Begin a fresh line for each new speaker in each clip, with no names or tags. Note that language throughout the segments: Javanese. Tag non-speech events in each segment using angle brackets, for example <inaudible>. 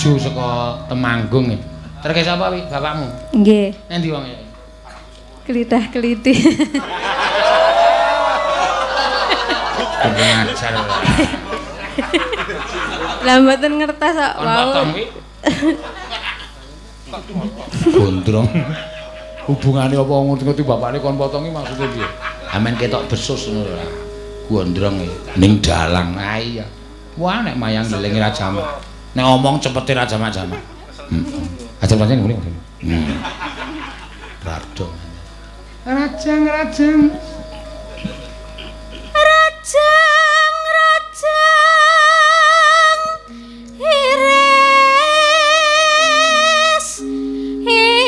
ngelaju saka Temanggung. Terke sapa wi bapakmu?
Nggih.
Endi wong ya?
Kelitah-keliti.
Ngajar.
Lah mboten ngertos kok wau.
Gondrong. Hubungane apa ngerti-ngerti bapakne kon potong iki maksudnya piye? Amen ketok besus ngono lho. Gondrong e ning dalang. Ah iya. Wah nek mayang ngeling ra jamak. Nek omong cepete ra jamak-jamak. Heeh. Aja pancen ngene. Hmm. Rado. Rajang rajang.
Rajang rajang iris iris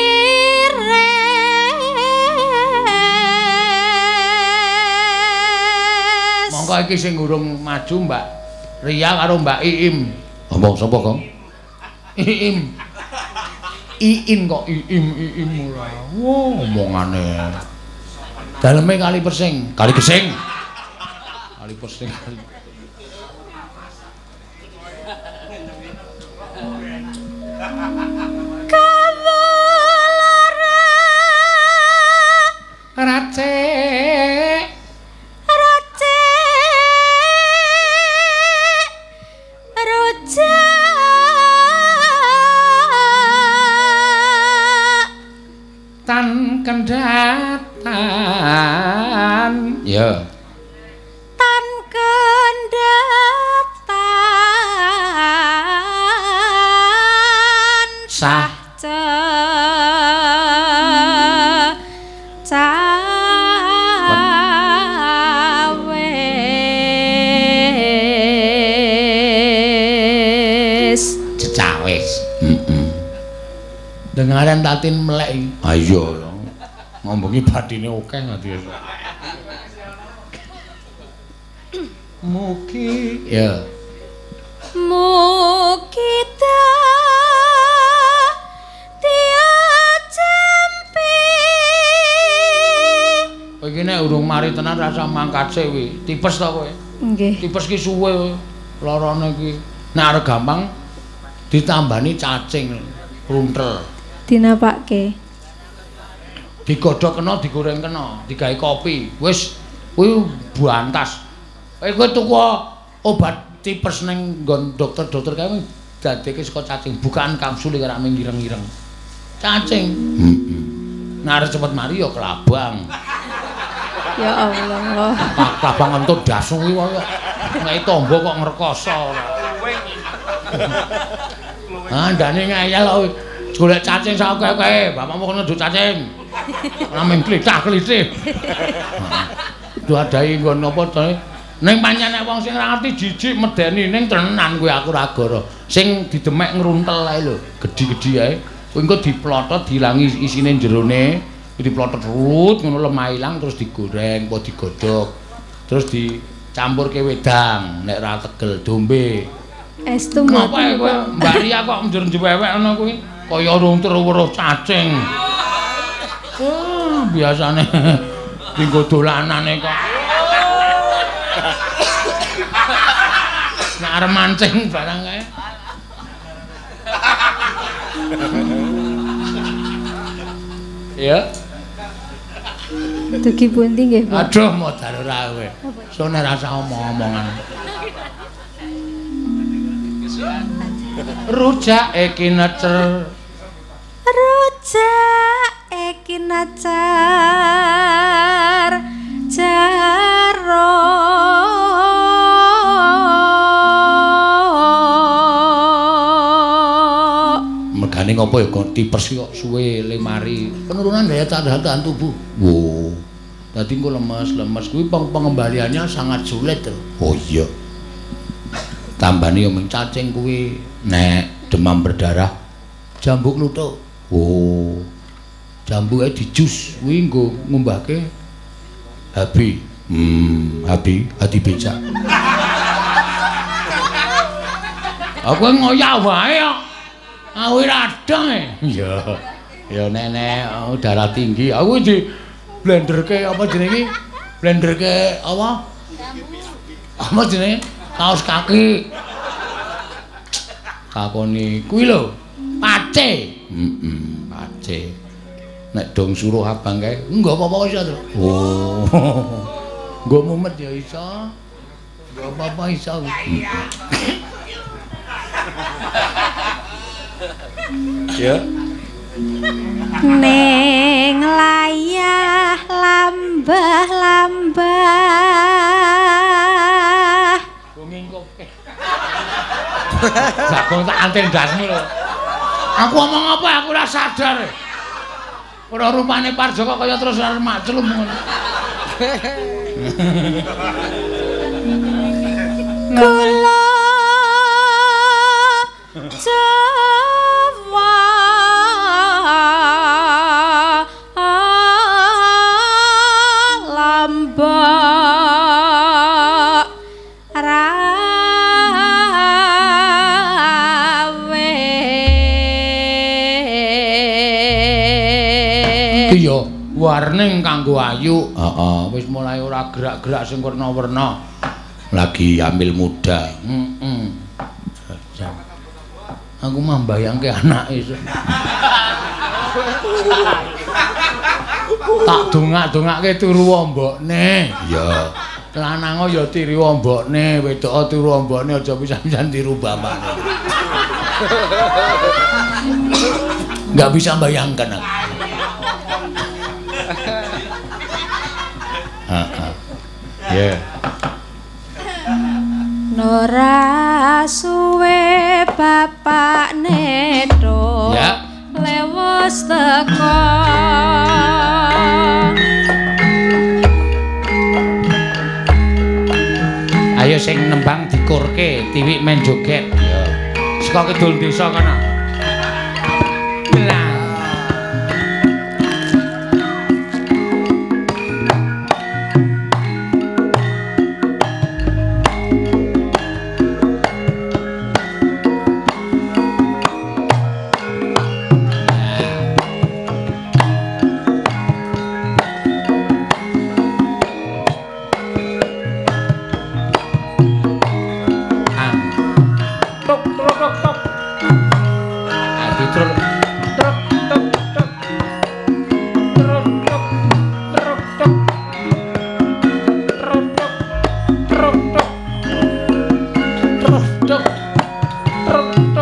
Monggo iki sing urung maju Mbak Ria karo Mbak Iim. Apa sapa, Kong? Iim. Iin kok Iim Iim ora. Wo omongane. Daleme kali persing, kali gesing. Kali persing. Kali. Tan kendatan. Ya.
tan kendatan
Sah. Dengaran tatin melek iki. Ah iya. Ngomongi bathine akeh ngati. Mugi ya.
Mukita tia jampi
Kowe iki nek urung mari tenan rasa mangkat sik wi. Tipes to kowe?
Nggih.
Tipes ki suwe larane iki. Nek arep gampang ditambani cacing runtel.
Dinapake.
Digodhog kena, digoreng kena, digawe kopi. Wis kuwi buantas. Kowe kowe tuku obat tipes ning nggon dokter-dokter kae dadekke saka cacing, bukaan kapsul ora ngireng-ireng. Cacing. Heeh. Nek arep cepet mari ya kelabang.
Ya Allah.
Kelabang entut dasu kuwi kaya nek tombo kok ngrekoso. Ah, ndane ngeyel kok golek cacing sak akeh-akeh. Bapakmu kono nduk cacing. Ramen klitah-klitih. Duh adahi nggon napa to? Ning pancen nek wong sing ora ngerti jijik medeni ning tenan kuwi aku ora goro. Sing didemek ngruntel ae lho, gedhi-gedhi ae. Kuwi engko diplotot dilangi isine jerone, diplotot rut ngono lemah ilang terus digoreng apa digodhog. Terus dicampurke wedang nek ora tegel dombe.
Estu
ya
mboten,
kowe
Pak.
Mbak Ria kok njur-njewek ngono kuwi? Kaya runtur weruh cacing. Wah, biasane <laughs> dinggo dolanane kok. Nek arep mancing barang kae. Ya,
Dugi pundi nggih, Pak?
aduh modal ora kowe. Sone rasa omong-omongan. <laughs> Rujak iki necer
Rujak iki nacar jaro
Megane ngopo ya kok tipes kok suwe lemari. Penurunan daya tahan tubuh. Wo. Dadi engko lemes-lemes kuwi peng pengembaliannya sangat sulit. Oh iya. Tambani yo mung cacing kuwi nek demam berdarah jambu kluthuk. Oh. Jambuke dijus kuwi nggo ngumbahke habi. Hmm, habi, hati becak. Aku ngoyak wae kok. Aku radang e. Iya. Ya nenek oh, darah tinggi. Aku di blenderke apa jenenge? Blenderke apa? Apa jenenge? Kaos kaki. takoni kuwi lho pace heeh pace nek dong suruh abang kae enggak apa-apa iso to oh. Nggo mumet ya iso. Enggak apa-apa iso. Ya.
Ning layah lambah-lambah
Jagung tak anten dasmu lho. Aku ngomong apa? Aku ora sadar. Ora rupane Parjoko kaya terus mak celum ngono.
Kula <laughs>
warning kanggo ayu. Heeh. Wis mulai ora gerak-gerak sing werna-werna. Lagi ambil muda. Heeh aku mah mbayangke anake tak dongak-dongake turu wombokne iya. Lanang ya tiri wombokne wedok turu wombokne aja pisan-pisan tiru bapakne. Enggak bisa bayangkan aku. Ya.
Nora suwe bapak nedo
Ya.
lewos teko
Ayo sing nembang dikurke, tiwik men joget. Ya. Saka kidul desa kana. Cuk.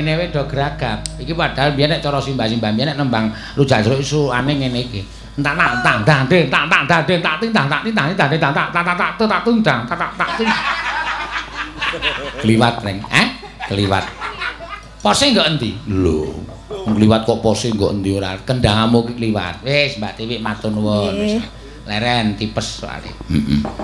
Ngene wae do gragap. Iki padahal biyen nek cara simbah-simbah biyen nek nembang rujak jeruk isukane ngene iki. Entak nak tang dang tak tak dang ding tak ting tang tak ting tang ting tang tak tak tak tak tak tung tak tak tak ting. Kliwat reng, eh? Kliwat. Pose engko endi? Lho. Kliwat kok pose engko endi ora? Kendhangamu ki kliwat. Wis Mbak Tiwi matur nuwun. Leren tipes soalé. Heeh.